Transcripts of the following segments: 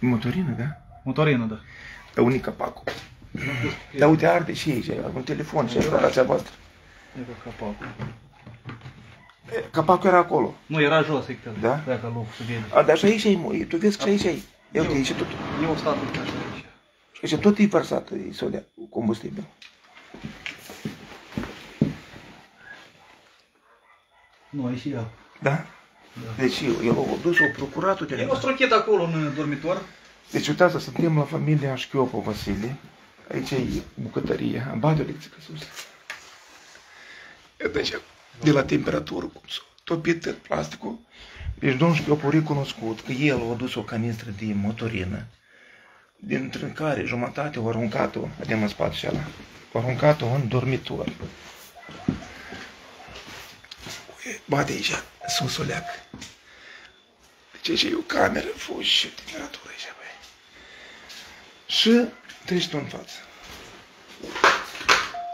Motorină, da? Motorină, da. Dar unii capacul. Dar uite, arde și aici, un telefon și instalația voastră. E pe capacul. E, Capacul era acolo. Nu, era jos, e că Da? Dacă locul se vede. A, dar și aici e, mă, tu vezi că și aici e. Ia uite, aici tot. Eu stat uite așa aici. Și aici tot e vărsat, e solea, combustibil. Nu, aici e ea. Da? Deci el, el a dus, a procurat, uite. E o strochetă acolo în dormitor. Deci uitați, suntem la familia Șchiopo Vasile. Aici e bucătăria. Am bani o lecție că sus. Iată aici, de la temperatură, cum s-a topit tot plasticul. Deci domnul Șchiopo a recunoscut că el a adus o canistră de motorină, dintre care jumătate o aruncat-o, vedem în spate și ala, o aruncat-o în dormitor. Bate aici, sus o leacă. Deci aici e o cameră, fugi și temperatură aici, băi. Și treci tu în față.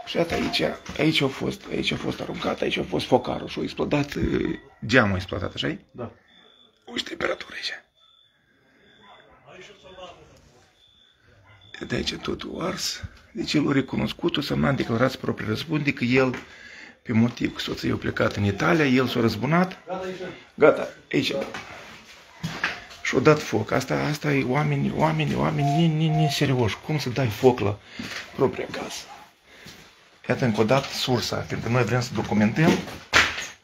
Și iată aici, aici a fost, aici a fost aruncat, aici a fost focarul și a explodat, uh, geamul a explodat, așa -i? Da. Uite temperatura aici. De aici totul ars. Deci el a recunoscut, o semnat declarați proprii răspunde că el, pe motiv că soția a plecat în Italia, el s-a răzbunat. Gata aici. Gata, aici. Și-o dat foc. Asta, asta e oameni, oameni, oameni, ni, ni, ni, serioși. Cum să dai foc la propria casă? Iată încă o dată sursa, pentru că noi vrem să documentăm,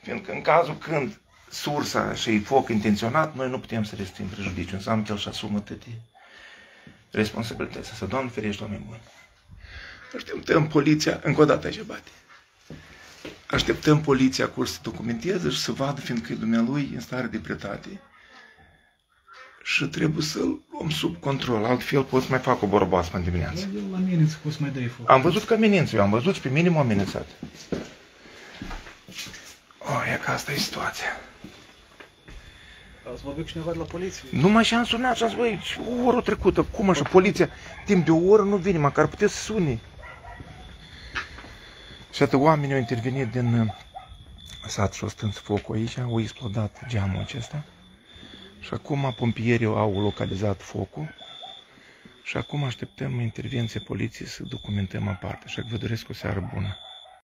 fiindcă în cazul când sursa și e foc intenționat, noi nu putem să restim prejudiciu. Înseamnă că el și asumă toate responsabilitățile. Să Doamne ferește oameni buni. Așteptăm poliția, încă o dată aici bate. Așteptăm poliția acolo să documenteze și să vadă, fiindcă e dumnealui în stare de pretate. Și trebuie să-l luăm sub control, altfel pot să mai fac o borboasă în dimineață. El la mine ți cum să mai dai foc. Am văzut că amenință, eu am văzut și pe mine m-a amenințat. Oh, e că asta e situația. Ați vorbit cu cineva de la poliție? Numai și am sunat și am zis, băi, și o oră trecută, cum așa, poliția, timp de o oră nu vine, măcar puteți să suni. Și atât oamenii au intervenit din uh, sat și au stâns focul aici, au explodat geamul acesta. Și acum pompierii au localizat focul. Și acum așteptăm intervenția poliției să documentăm aparte. Așa că vă doresc o seară bună.